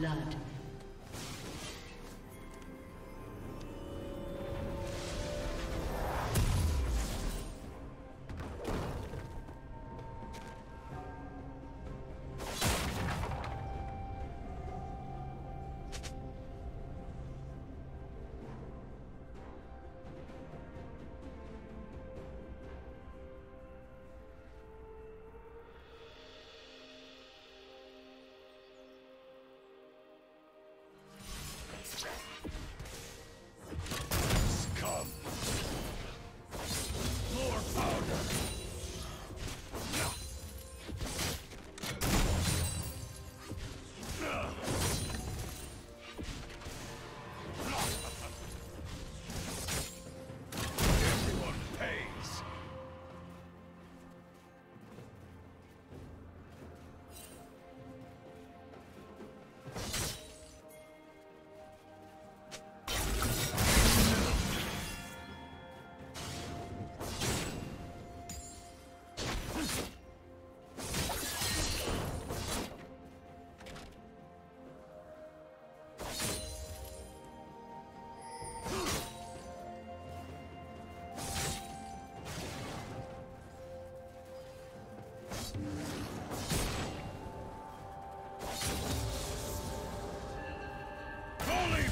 blood.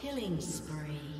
Killing spree.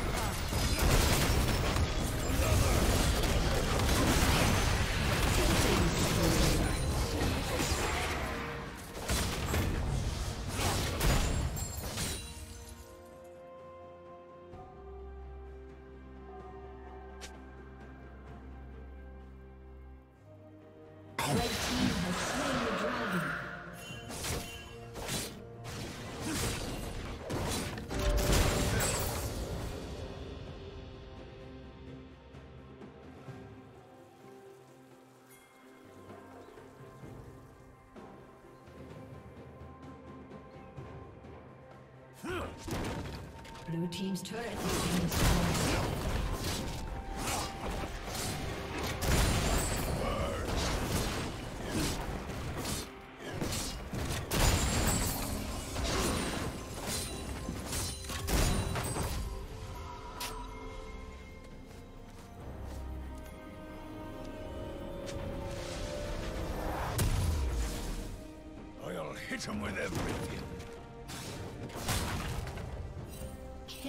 Blue Team's turret has been destroyed. I'll hit him with everything.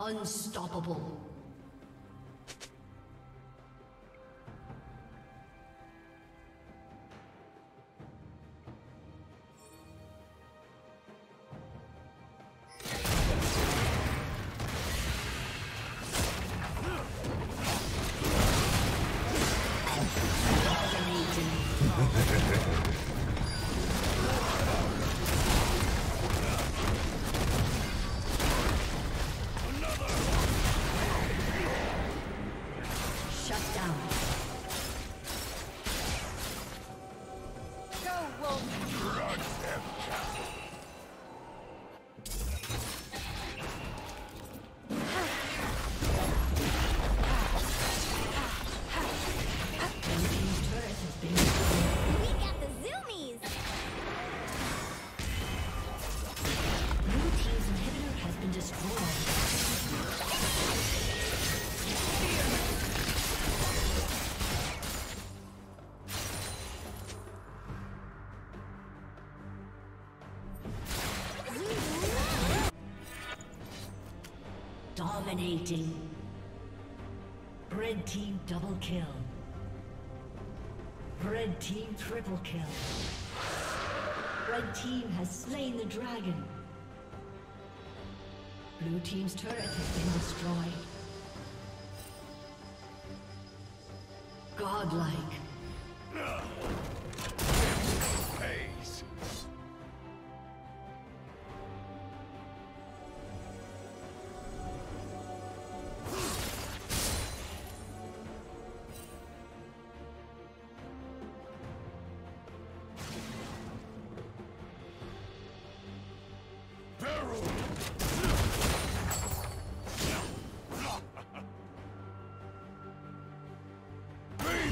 Unstoppable. Dominating. Red team double kill. Red team triple kill. Red team has slain the dragon. Blue team's turret has been destroyed. Godlike.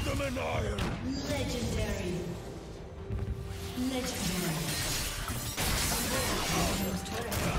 Them in iron! Legendary. Legendary. Blue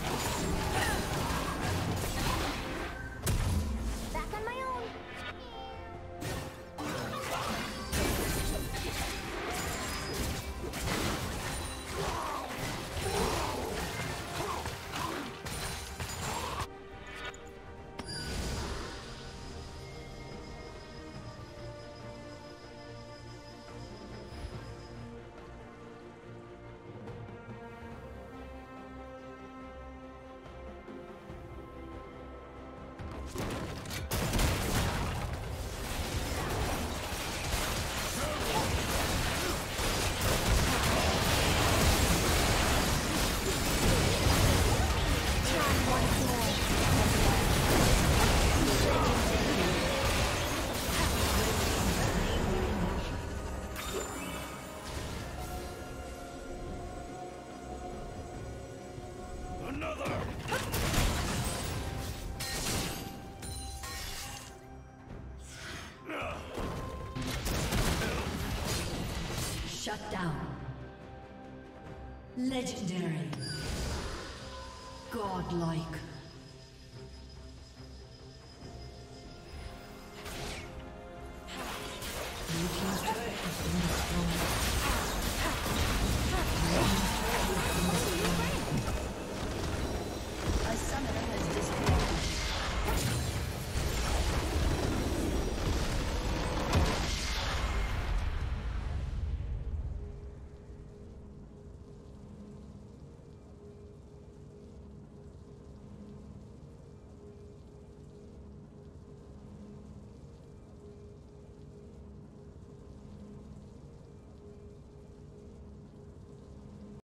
Legendary. Godlike.